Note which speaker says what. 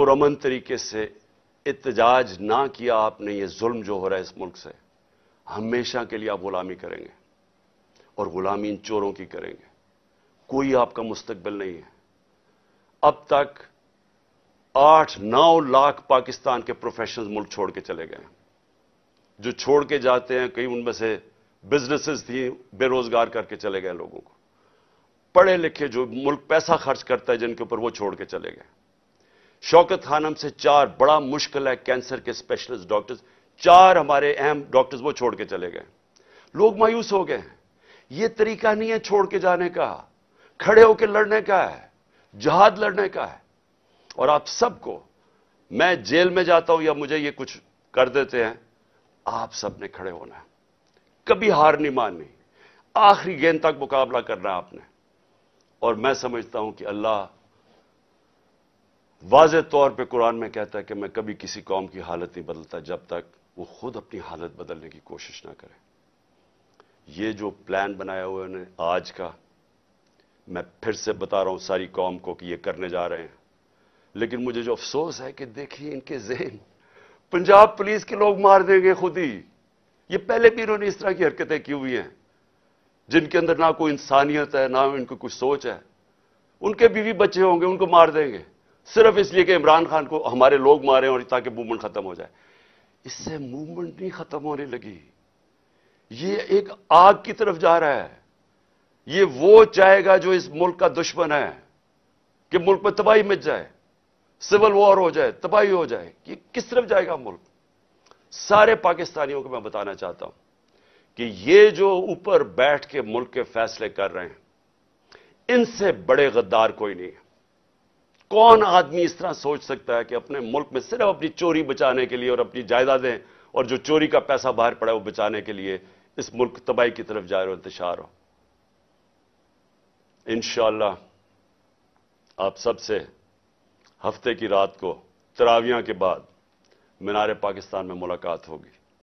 Speaker 1: पुरमन तरीके से इतजाज ना किया आपने, ये जुल्म जो हो रहा है इस मुल्क से, हमेशा के लिए आप गुलामी करेंगे और गुलामी इन चोरों की करेंगे। कोई आपका मुस्तकबिल नहीं है। अब तक आठ नौ लाख पाकिस्तान के प्रोफेशनल्स मुल्क छोड़ के चले गए जो छोड़ के जाते हैं कई उनमें से बिजनेसेस थी, बेरोजगार करके चले गए लोगों को। पढ़े लिखे जो मुल्क पैसा खर्च करता है, जिनके ऊपर वो छोड़ के चले गए। शौकत खानम से चार बड़ा मुश्किल है कैंसर के स्पेशलिस्ट डॉक्टर्स चार हमारे अहम डॉक्टर्स वो छोड़ के चले गए। लोग मायूस हो गए हैं। ये तरीका नहीं है छोड़ के जाने का। खड़े होकर लड़ने का है। जहाद लड़ने का है। और आप सबको, मैं जेल में जाता हूँ या मुझे ये कुछ कर देते हैं, आप सबने खड़े होना है। कभी हार नहीं माननी। आखिरी गेंद तक मुकाबला करना आपने। और मैं समझता हूँ कि अल्लाह वाज तौर पे कुरान में कहता है कि मैं कभी किसी कौम की हालत नहीं बदलता जब तक वो खुद अपनी हालत बदलने की कोशिश ना करे। ये जो प्लान बनाया हुआ है आज का, मैं फिर से बता रहा हूँ सारी कौम को कि ये करने जा रहे हैं। लेकिन मुझे जो अफसोस है कि देखिए इनके जहन, पंजाब पुलिस के लोग मार देंगे खुद ही। ये पहले भी इन्होंने इस तरह की हरकतें की हुई हैं, जिनके अंदर ना कोई इंसानियत है, ना इनको कुछ सोच है। उनके बीवी बच्चे होंगे, उनको मार देंगे। सिर्फ़ इसलिए कि इमरान खान को हमारे लोग मारे और ताकि मूवमेंट खत्म हो जाए। इससे मूवमेंट नहीं खत्म होने लगी। ये एक आग की तरफ़ जा रहा है। ये वो चाहेगा जो इस मुल्क का दुश्मन है, कि मुल्क में तबाही मच जाए सिविल वॉर हो जाए, तबाही हो जाए। कि किस तरफ़ जाएगा मुल्क? सारे पाकिस्तानियों को मैं बताना चाहता हूँ कि ये जो ऊपर बैठ के मुल्क के फैसले कर रहे हैं, इनसे बड़े गद्दार कोई नहीं है। कौन आदमी इस तरह सोच सकता है कि अपने मुल्क में सिर्फ़ अपनी चोरी बचाने के लिए और अपनी जायदादें और जो चोरी का पैसा बाहर पड़ा है वो बचाने के लिए इस मुल्क तबाही की तरफ़ जा रहे हो इंतशार हो? इंशाला आप सबसे हफ़्ते की रात को तरावियाँ के बाद मीनार पाकिस्तान में मुलाकात होगी।